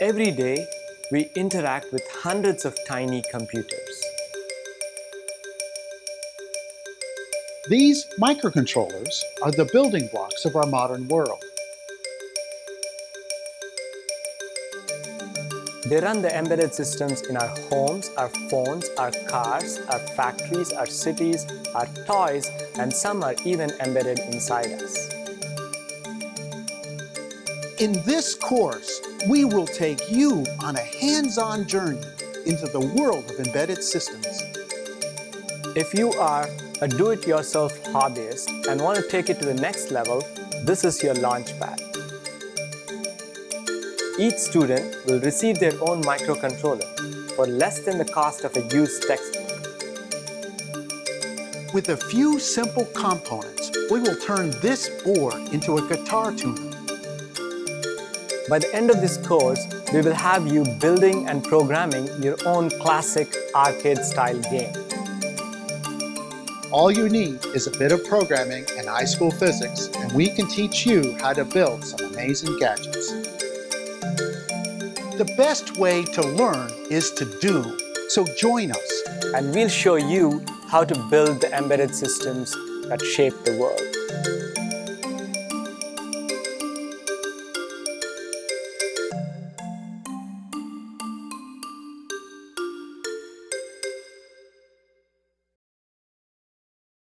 Every day, we interact with hundreds of tiny computers. These microcontrollers are the building blocks of our modern world. They run the embedded systems in our homes, our phones, our cars, our factories, our cities, our toys, and some are even embedded inside us. In this course, we will take you on a hands-on journey into the world of embedded systems. If you are a do-it-yourself hobbyist and want to take it to the next level, this is your launchpad. Each student will receive their own microcontroller for less than the cost of a used textbook. With a few simple components, we will turn this board into a guitar tuner. By the end of this course, we will have you building and programming your own classic arcade-style game. All you need is a bit of programming and high school physics, and we can teach you how to build some amazing gadgets. The best way to learn is to do, so join us. And we'll show you how to build the embedded systems that shape the world.